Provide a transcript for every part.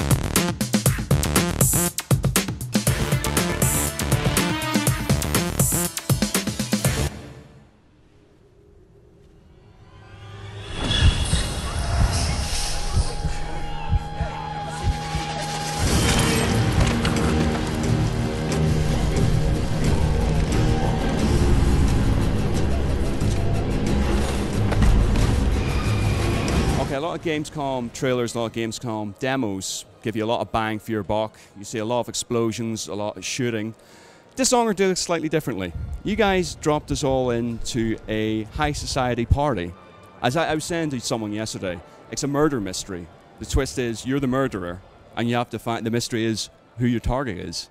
A lot of Gamescom trailers, a lot of Gamescom demos give you a lot of bang for your buck. You see a lot of explosions, a lot of shooting. Dishonored did it slightly differently. You guys dropped us all into a high society party. As I, I was saying to someone yesterday, it's a murder mystery. The twist is you're the murderer, and you have to find the mystery is who your target is.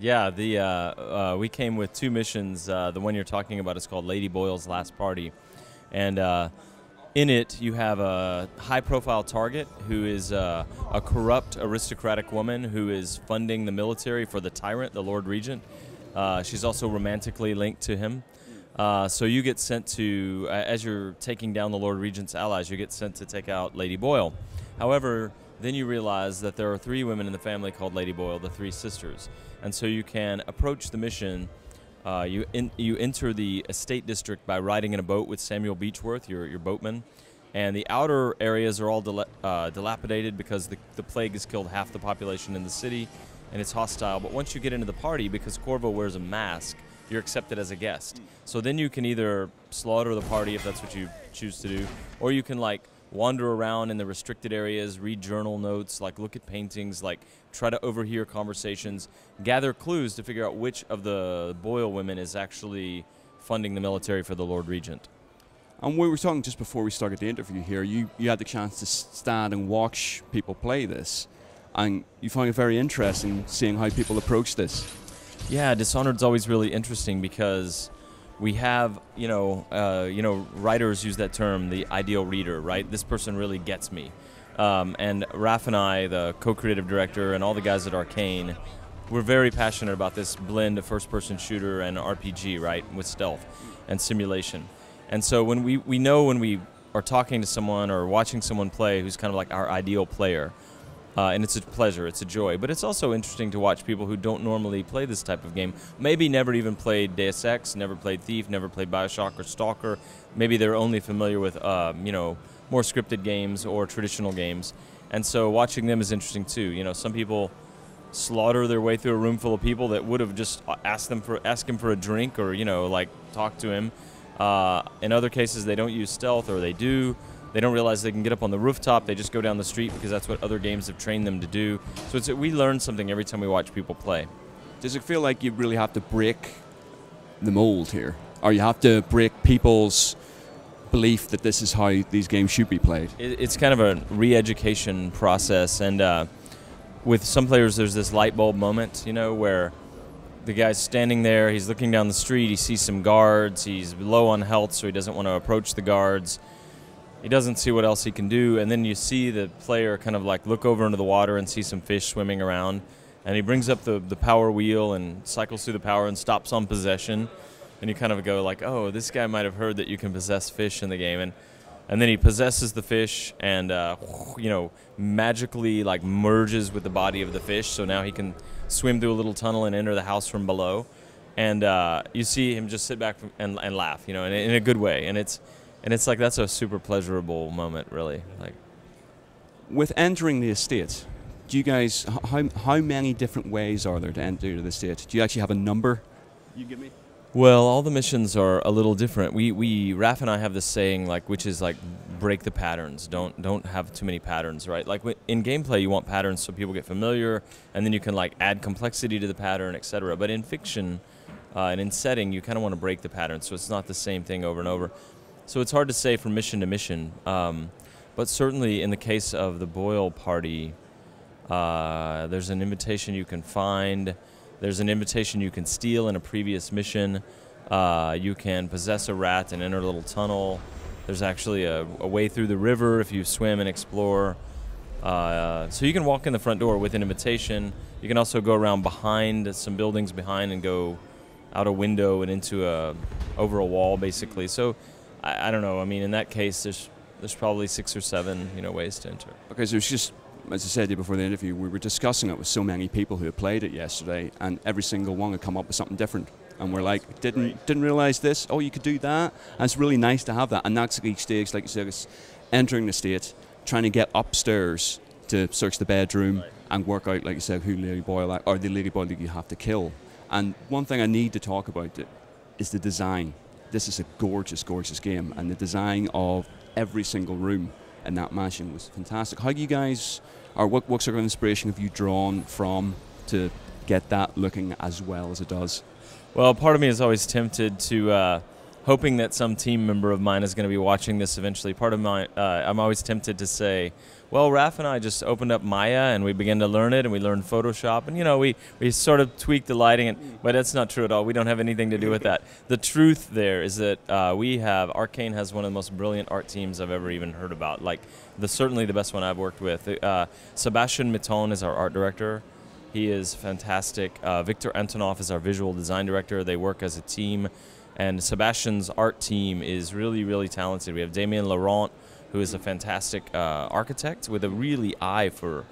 Yeah, the uh, uh, we came with two missions. Uh, the one you're talking about is called Lady Boyle's Last Party, and uh, in it you have a high-profile target who is uh, a corrupt aristocratic woman who is funding the military for the tyrant, the Lord Regent. Uh, she's also romantically linked to him. so you get sent to, as you're taking down the Lord Regent's allies, you get sent to take out Lady Boyle. However, then you realize that there are three women in the family called Lady Boyle, the three sisters. And so you can approach the mission. Uh, you in, you enter the estate district by riding in a boat with Samuel Beechworth, your, your boatman. And the outer areas are all uh, dilapidated because the, the plague has killed half the population in the city and it's hostile. But once you get into the party, because Corvo wears a mask, you're accepted as a guest. So then you can either slaughter the party if that's what you choose to do, or you can like wander around in the restricted areas, read journal notes, like look at paintings, like try to overhear conversations, gather clues to figure out which of the Boyle women is actually funding the military for the Lord Regent. And we were talking just before we started the interview here. You you had the chance to stand and watch people play this, and you find it very interesting seeing how people approach this. Yeah, Dishonored's always really interesting because we have, you know, uh, you know, writers use that term, the ideal reader, right? This person really gets me. Um, and Raph and I, the co-creative director, and all the guys at Arcane, we're very passionate about this blend of first-person shooter and RPG, right, with stealth and simulation. And so when we we know when we are talking to someone or watching someone play who's kind of like our ideal player, uh, and it's a pleasure, it's a joy. But it's also interesting to watch people who don't normally play this type of game. Maybe never even played Deus Ex, never played Thief, never played Bioshock or Stalker. Maybe they're only familiar with, um, you know, more scripted games or traditional games. And so watching them is interesting too. You know, some people slaughter their way through a room full of people that would have just asked them for ask him for a drink or you know like talk to him. Uh, in other cases, they don't use stealth or they do. They don't realize they can get up on the rooftop. They just go down the street because that's what other games have trained them to do. So it's, we learn something every time we watch people play. Does it feel like you really have to break the mold here, or you have to break people's belief that this is how these games should be played? It, it's kind of a re-education process, and uh, with some players, there's this light bulb moment, you know, where the guy's standing there, he's looking down the street, he sees some guards, he's low on health, so he doesn't want to approach the guards. He doesn't see what else he can do, and then you see the player kind of like look over into the water and see some fish swimming around, and he brings up the, the power wheel and cycles through the power and stops on possession, and you kind of go like, oh, this guy might have heard that you can possess fish in the game, and and then he possesses the fish and uh, you know magically like merges with the body of the fish, so now he can swim through a little tunnel and enter the house from below, and uh, you see him just sit back and, and laugh, you know, in, in a good way, and it's and it's like that's a super pleasurable moment, really. Like, With entering the estate, do you guys how how many different ways are there to enter the estate? Do you actually have a number? You give me. well, all the missions are a little different. We we Raph and I have this saying like, which is like, break the patterns. Don't don't have too many patterns, right? Like in gameplay, you want patterns so people get familiar, and then you can like add complexity to the pattern, etc. But in fiction, uh, and in setting, you kind of want to break the pattern, so it's not the same thing over and over. So it's hard to say from mission to mission. Um, but certainly in the case of the Boyle party, uh, there's an invitation you can find. There's an invitation you can steal in a previous mission. Uh, you can possess a rat and enter a little tunnel. There's actually a, a way through the river if you swim and explore. Uh, so you can walk in the front door with an invitation. You can also go around behind some buildings behind and go out a window and into a over a wall basically. So I, I don't know. I mean, in that case, there's there's probably six or seven you know ways to enter. Okay, so it's just as I said before the interview, we were discussing it with so many people who had played it yesterday, and every single one had come up with something different. And we're like, didn't Right. didn't realize this. Oh, you could do that. And it's really nice to have that. And that's each stage, like you said, is entering the state, trying to get upstairs to search the bedroom Right. and work out, like you said, who Lady Boyle or the Lady Boyle that you have to kill. And one thing I need to talk about it is the design. This is a gorgeous, gorgeous game, and the design of every single room in that mansion was fantastic. How do you guys, or what, what sort of inspiration have you drawn from to get that looking as well as it does? Well, part of me is always tempted to, uh, hoping that some team member of mine is going to be watching this eventually. Part of my, uh, I'm always tempted to say, well, Raf and I just opened up Maya and we began to learn it, and we learned Photoshop, and you know, we we sort of tweaked the lighting, and, but that's not true at all. We don't have anything to do with that. The truth there is that uh, we have Arcane has one of the most brilliant art teams I've ever even heard about. Like the certainly the best one I've worked with. Uh, Sebastian Mitton is our art director. He is fantastic. Uh, Viktor Antonov is our visual design director. They work as a team. And Sebastian's art team is really, really talented. We have Damien Laurent, who is a fantastic uh, architect with a really eye for,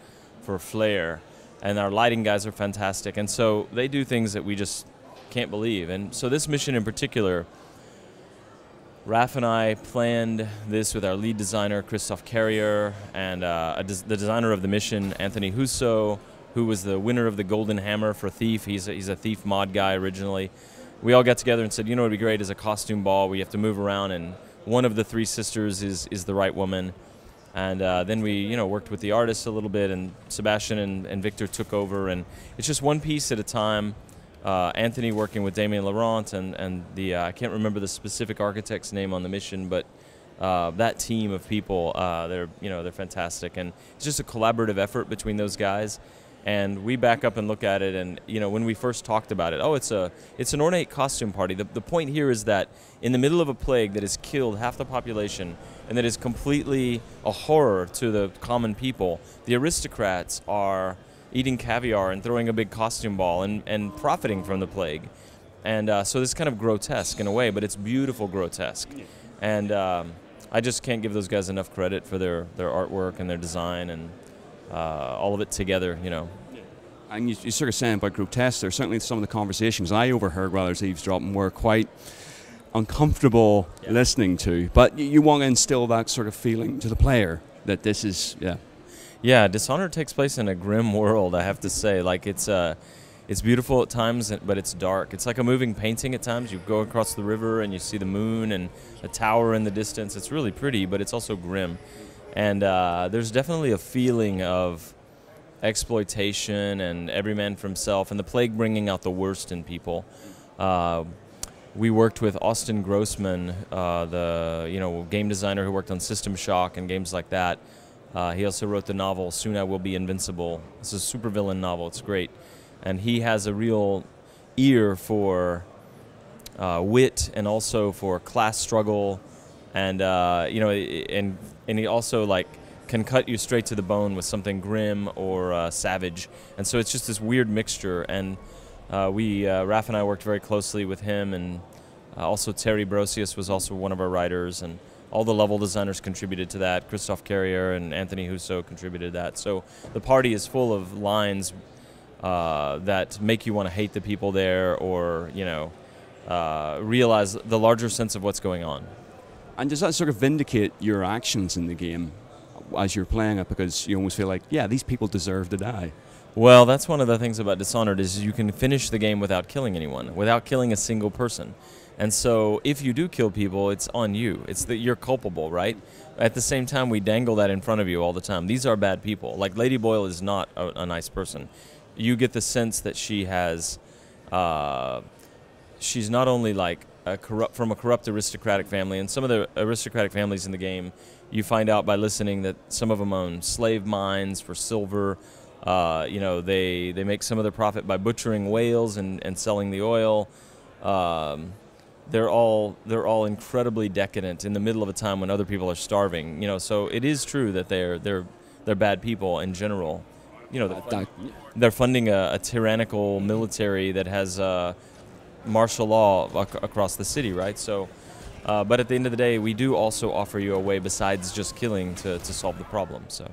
for flair. And our lighting guys are fantastic. And so they do things that we just can't believe. And so this mission in particular, Raf and I planned this with our lead designer, Christophe Carrier, and uh, des- the designer of the mission, Anthony Huso, who was the winner of the Golden Hammer for Thief. He's a, he's a Thief mod guy originally. We all got together and said, you know would be great is a costume ball where you have to move around, and one of the three sisters is, is the right woman. And uh, then we, you know, worked with the artists a little bit, and Sebastian and, and Victor took over, and it's just one piece at a time. Uh, Anthony working with Damien Laurent and and the uh, I can't remember the specific architect's name on the mission, but uh, that team of people, uh, they're you know they're fantastic, and it's just a collaborative effort between those guys. And we back up and look at it, and you know when we first talked about it, oh, it's a it's an ornate costume party. The, the point here is that in the middle of a plague that has killed half the population and that is completely a horror to the common people, the aristocrats are eating caviar and throwing a big costume ball and, and profiting from the plague. And uh, so this is kind of grotesque in a way, but it's beautiful grotesque. And um, I just can't give those guys enough credit for their, their artwork and their design and uh, all of it together, you know. And you, you sort of saying about grotesque there. Certainly, some of the conversations I overheard while I was eavesdropping were quite uncomfortable Yeah. listening to. But you, you want to instill that sort of feeling to the player that this is, yeah, Yeah, Dishonored takes place in a grim world. I have to say, like it's uh, it's beautiful at times, but it's dark. It's like a moving painting at times. You go across the river and you see the moon and a tower in the distance. It's really pretty, but it's also grim. And uh, there's definitely a feeling of exploitation and every man for himself, and the plague bringing out the worst in people. Uh, we worked with Austin Grossman, uh, the you know game designer who worked on System Shock and games like that. Uh, he also wrote the novel "Soon I Will Be Invincible." It's a supervillain novel. It's great, and he has a real ear for uh, wit and also for class struggle, and uh, you know, and and he also like can cut you straight to the bone with something grim or uh, savage, and so it's just this weird mixture. And uh, we, uh, Raf and I, worked very closely with him, and uh, also Terri Brosius was also one of our writers, and all the level designers contributed to that. Christophe Carrier and Anthony Huso contributed that. So the party is full of lines uh, that make you want to hate the people there, or you know, uh, realize the larger sense of what's going on. And does that sort of vindicate your actions in the game as you're playing it? Because you almost feel like, yeah, these people deserve to die. Well, that's one of the things about Dishonored is you can finish the game without killing anyone, without killing a single person. And so if you do kill people, it's on you. It's that you're culpable, right? At the same time, we dangle that in front of you all the time. These are bad people. Like Lady Boyle is not a, a nice person. You get the sense that she has, uh, she's not only like a corrupt from a corrupt aristocratic family, and some of the aristocratic families in the game, you find out by listening that some of them own slave mines for silver. Uh, you know, they, they make some of their profit by butchering whales and, and selling the oil. Um, they're all they're all incredibly decadent in the middle of a time when other people are starving. You know, so it is true that they're they're they're bad people in general. You know, they're, That- they're funding a, a tyrannical military that has uh, martial law ac- across the city, right? So, uh, but at the end of the day, we do also offer you a way besides just killing to, to solve the problem. So.